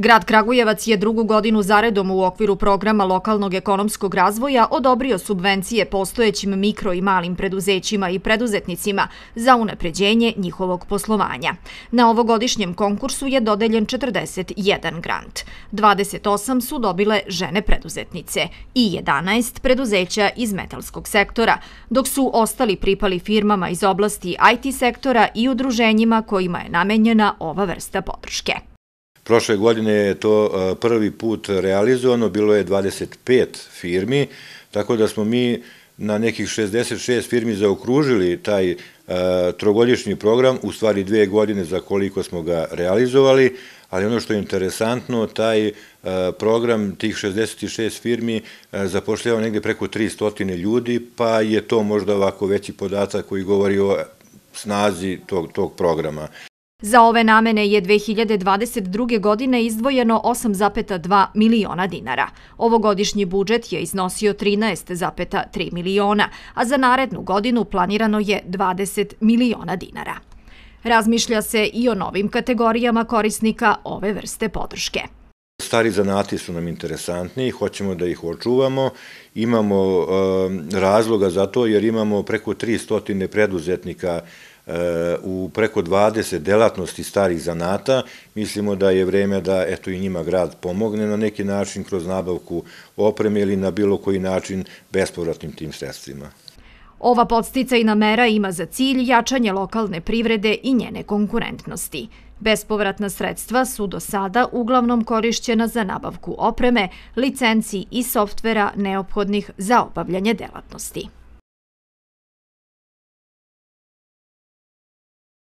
Grad Kragujevac je drugu godinu zaredom u okviru programa lokalnog ekonomskog razvoja odobrio subvencije postojećim mikro i malim preduzećima i preduzetnicima za unapređenje njihovog poslovanja. Na ovogodišnjem konkursu je dodeljen 41 grant. 28 su dobile žene preduzetnice i 11 preduzeća iz metalskog sektora, dok su ostali pripali firmama iz oblasti IT sektora i udruženjima kojima je namenjena ova vrsta podrške. Prošle godine je to e, prvi put realizovano, bilo je 25 firmi, tako da smo mi na nekih 66 firmi zaokružili taj e, trogodišnji program, u stvari dve godine za koliko smo ga realizovali, ali ono što je interesantno, taj e, program tih 66 firmi zapošljava negde preko 300 ljudi, pa je to možda ovako veći podatak koji govori o snazi tog programa. Za ove namene je 2022. godine izdvojeno 8,2 miliona dinara. Ovogodišnji budžet je iznosio 13,3 miliona, a za narednu godinu planirano je 20 miliona dinara. Razmišlja se i o novim kategorijama korisnika ove vrste podrške. Stari zanati su nam interesantni, hoćemo da ih očuvamo. Imamo eh, razloga za to jer imamo preko 300 preduzetnika Eh, u preko 20 delatnosti starih zanata. Mislimo da je vreme da eto i njima grad pomogne na neki način kroz nabavku opreme ili na bilo koji način bespovratnim tim sredstvima. Ova podsticajna mera ima za cilj jačanje lokalne privrede i njene konkurentnosti. Bespovratna sredstva su do sada uglavnom korišćena za nabavku opreme, licenci i softvera neophodnih za obavljanje delatnosti.